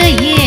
நிலையே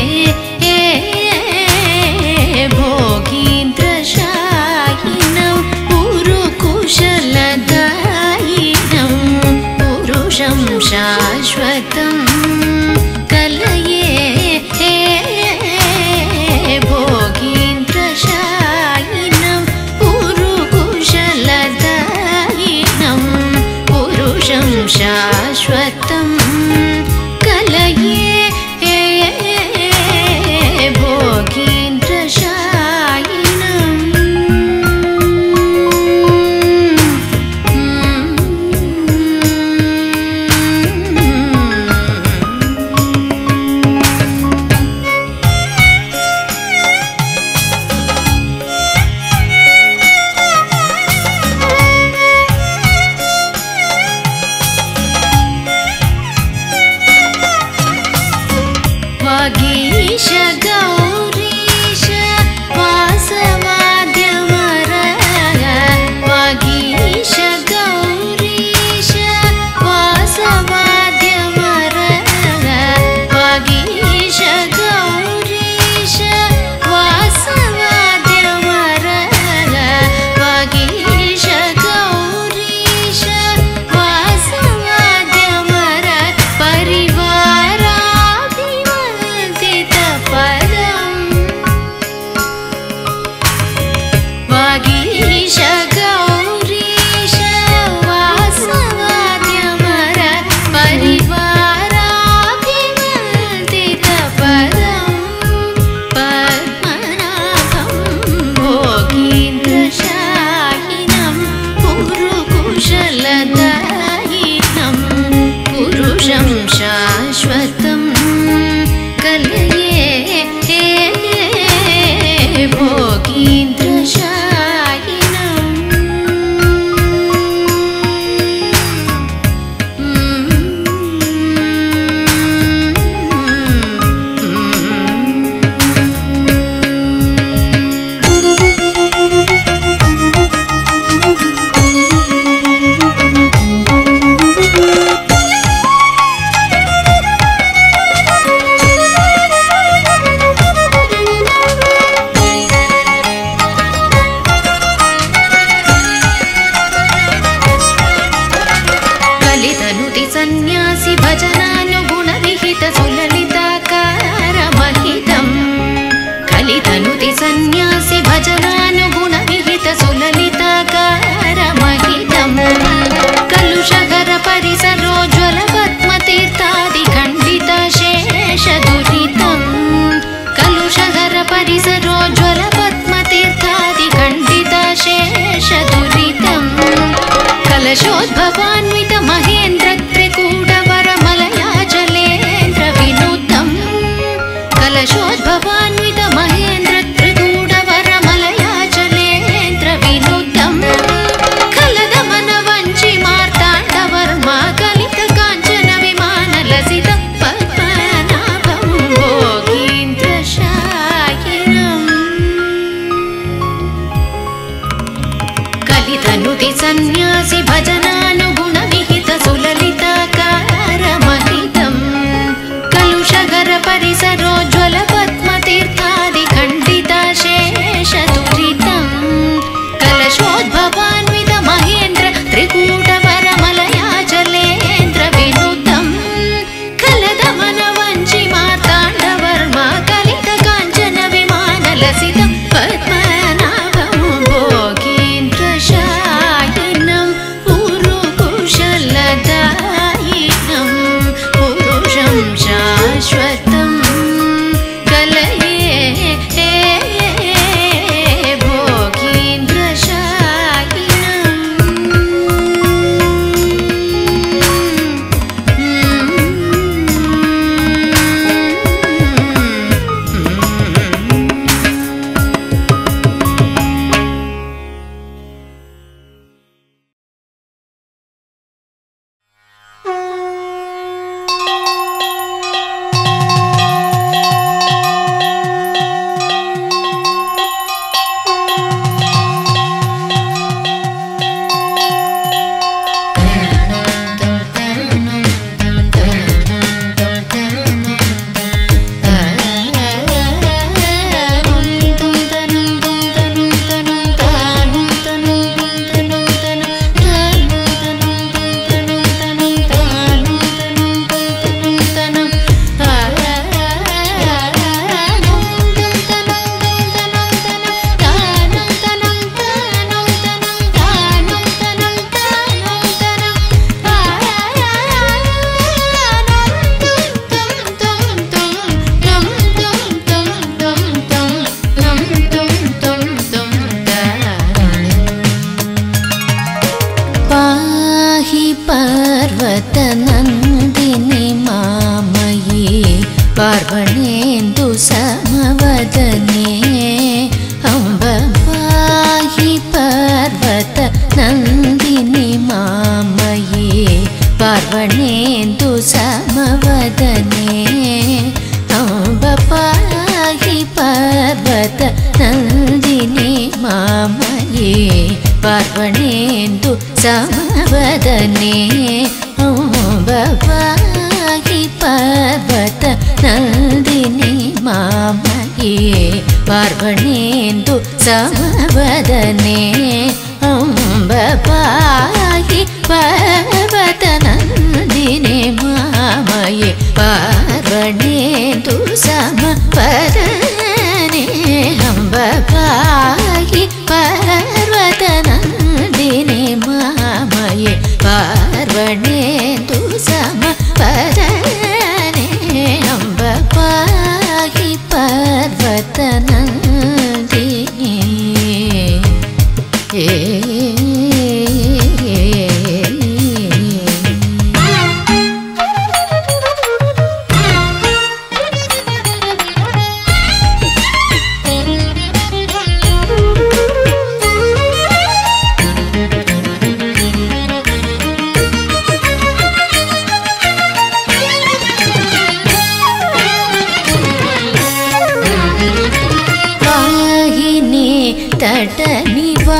सन्न्यासि भजनानुगुणविहित समवदने अम्ब पाहि पर्वत नन्दिनि मामये पार्वणेन्दु समवदने पाहि पर्वत नन्दिनि मामये पार्वणेन्दु समवदने अम्ब मामये पार्वणेन्दु समवदने अम्ब पाहि पर्वत ತಟ ನಿವಾ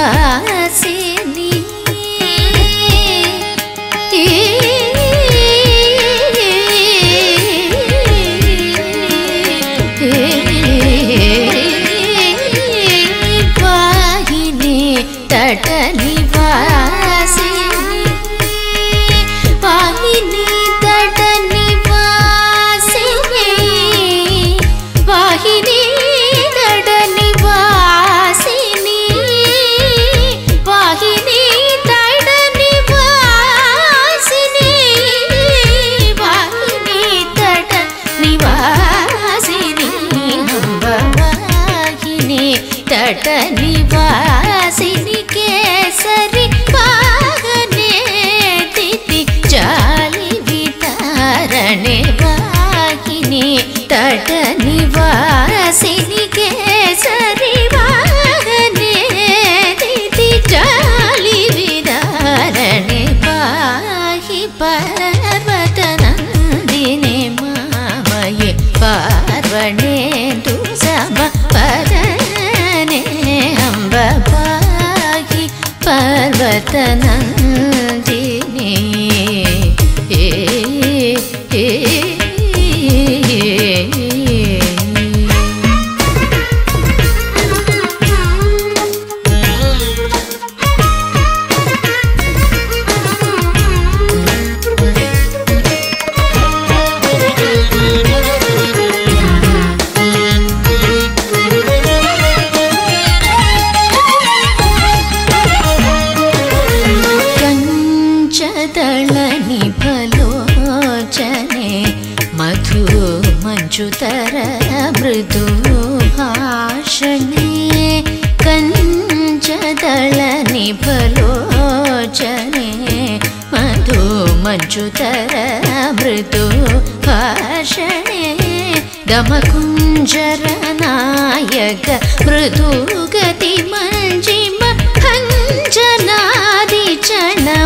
मामये पार्वणेन्दु समपदने अम्ब पाहि दमकुञ्जरनायक मृदुगति मञ्जिम भञ्जनादि चणमन्तरगमने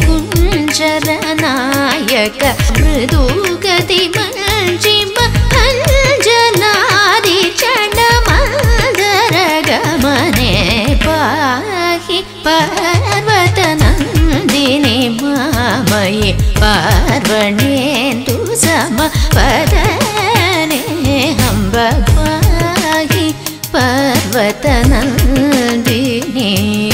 कुञ्जरनायक मृदुगति मञ्जिम भञ्जनादि चणमन्तरगमने पाहि पर्वतनन्दिनि मामये पार्वणेन्दु समपदने अम्ब पाहि पर्वतनन्दिनि चञ्चदलिरलिताळगे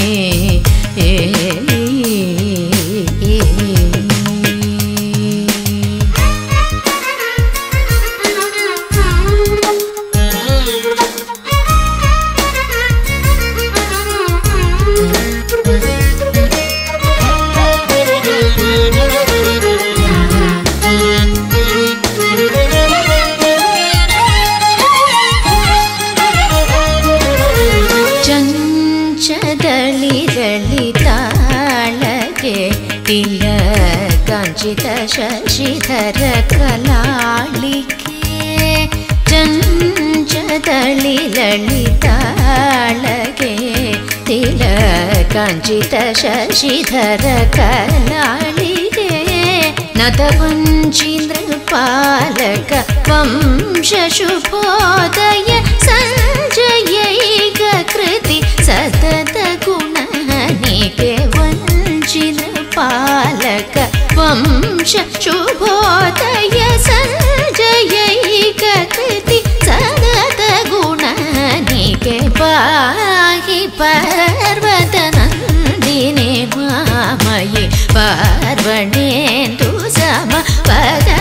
ललिता तिलकाञ्चितशशिधर तिलकञ्चि शशिधर वंशशुभोदय न त वञ्जिल पालक वंश सतत कुणहिके वञ्चल वंश शुभोदय सञ्जयि ककृति பார்வணேந்து சம பத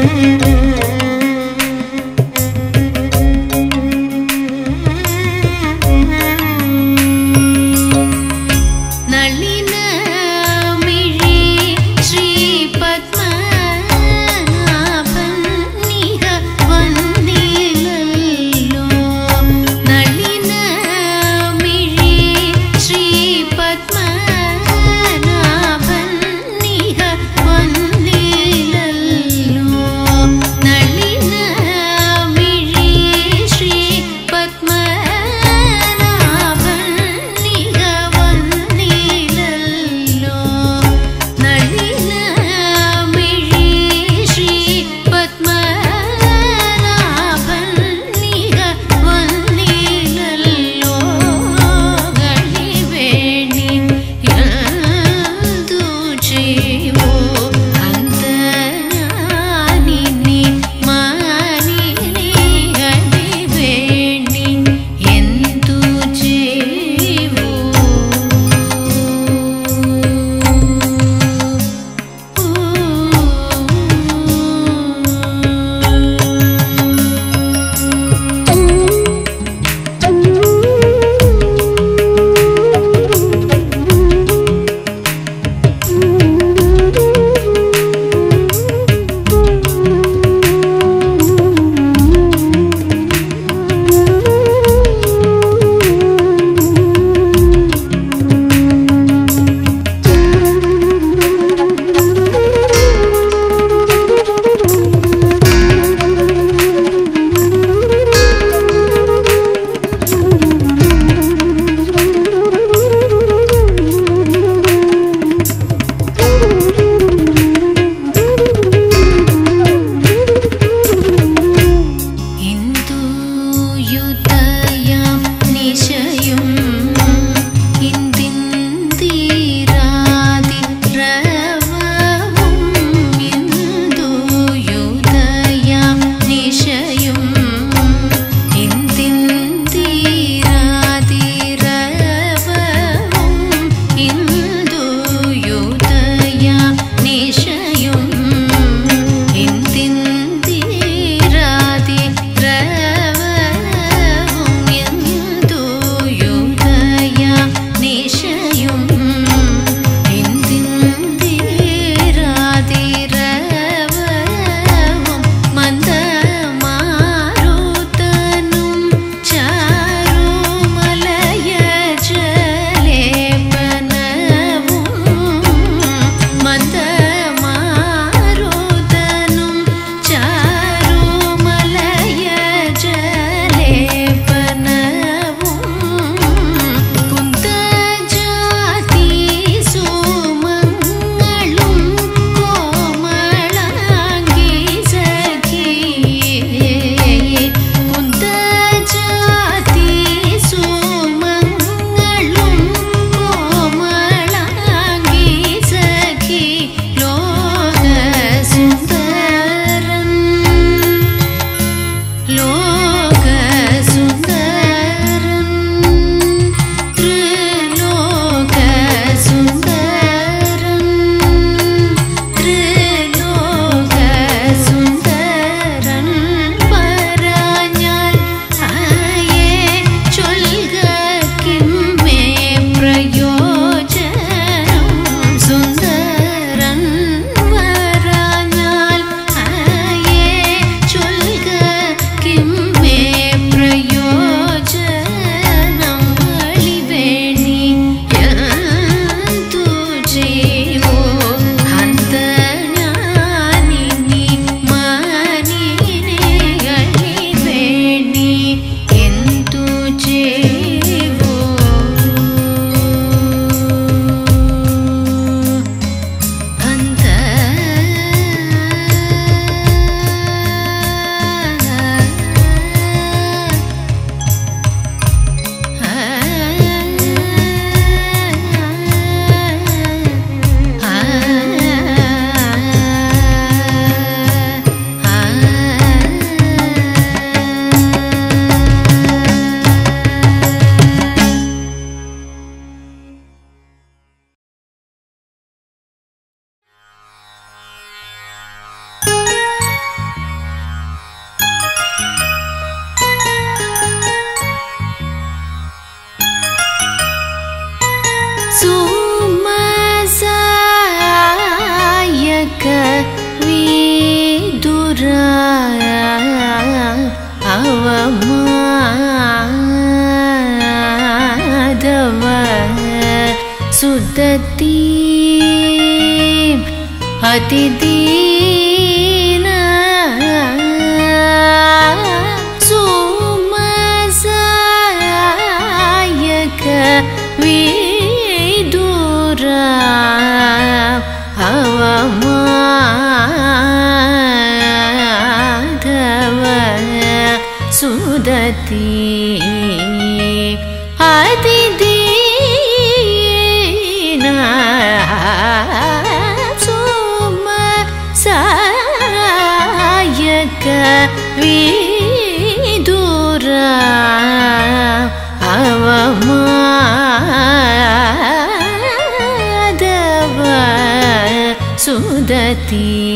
Mm-hmm. ti, ti. See.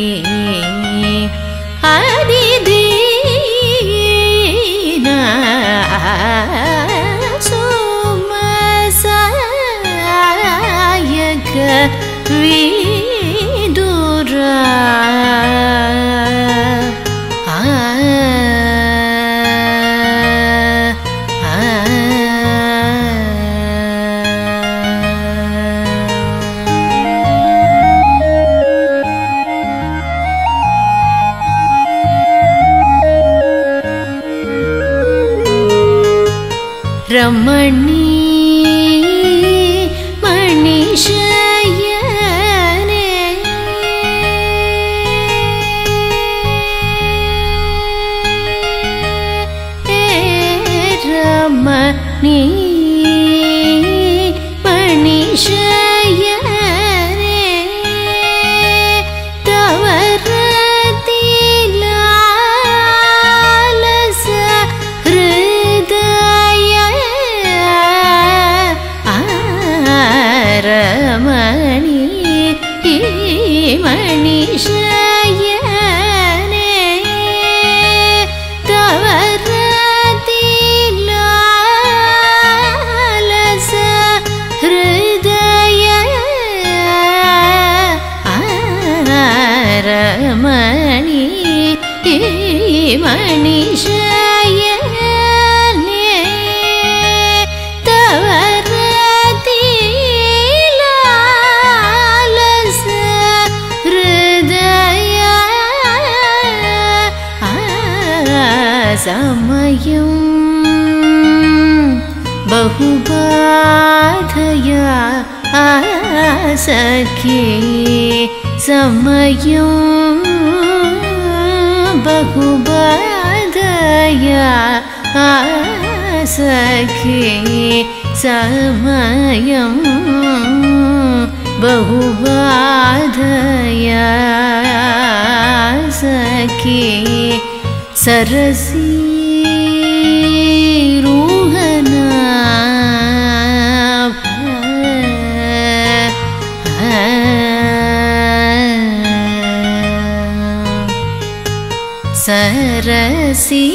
सखी समयं बहुबाधया सखी समयं बहुबाधया सखी सरसी सरसी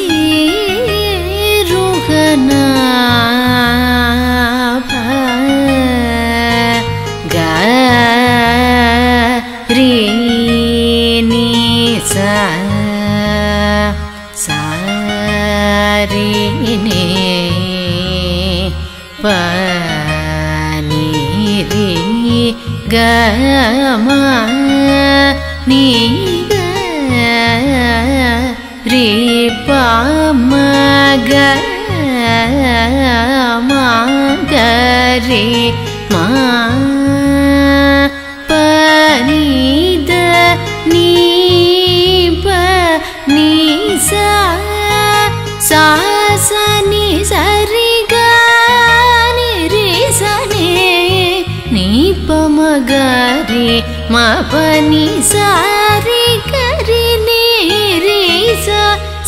रे मा पनी सा सा नि सा रि ग नि रे सा ने नि प म म प नि सा रे ग रे नि रे सा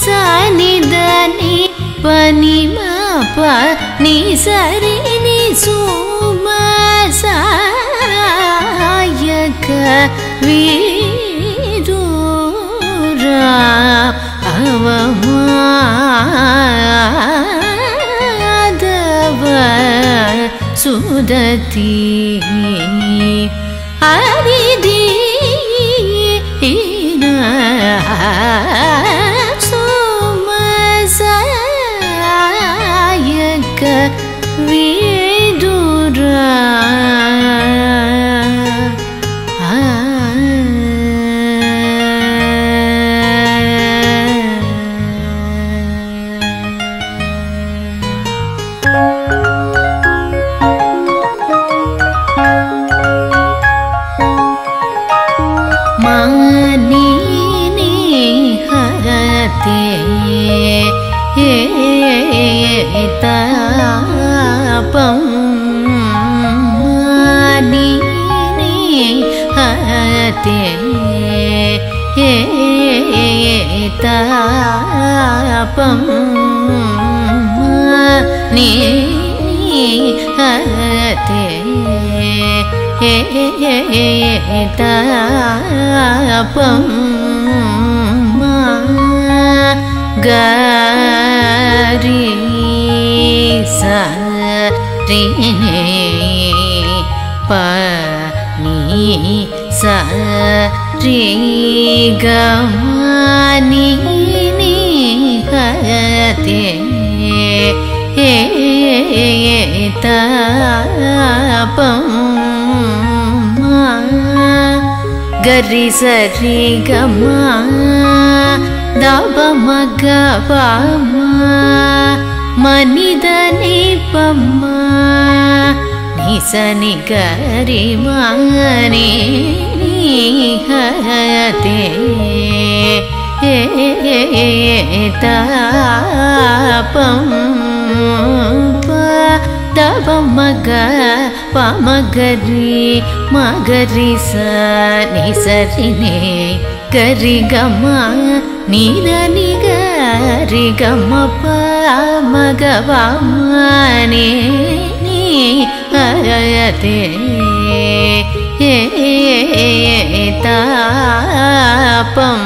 सा नि द नि प नि म प नि सा रे नि सु म सा यक विदुरा अवमादव सुदती मानिनी हरते तापं नि हते तापं गरी सा रे प नि सा रे ग नि नि हते तापं गरि सरि गमा दब मग मनिदनि पम्मा निसनि गरि मनि हते तापं तब मग पमगरि मगरि स निसरिने गरि गम निद निगरि गम प मगवामने नि हयते तापं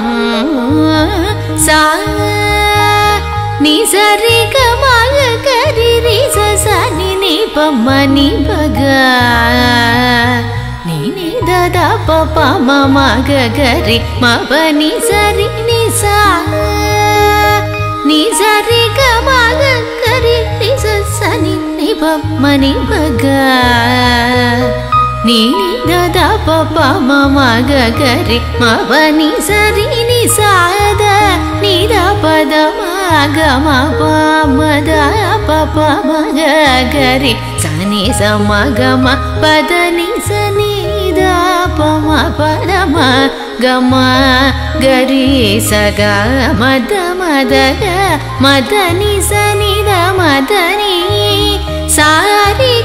सा निसरि गमग गरि रि स स नि नि प म नि भग नि नि द द प प म म ग गरि म प नि सरि नि सा नि सरि गमग गरि रि स नि नि प म नि भग नि नि द द प प म म ग गरि म प नि सरि नि सा द नि द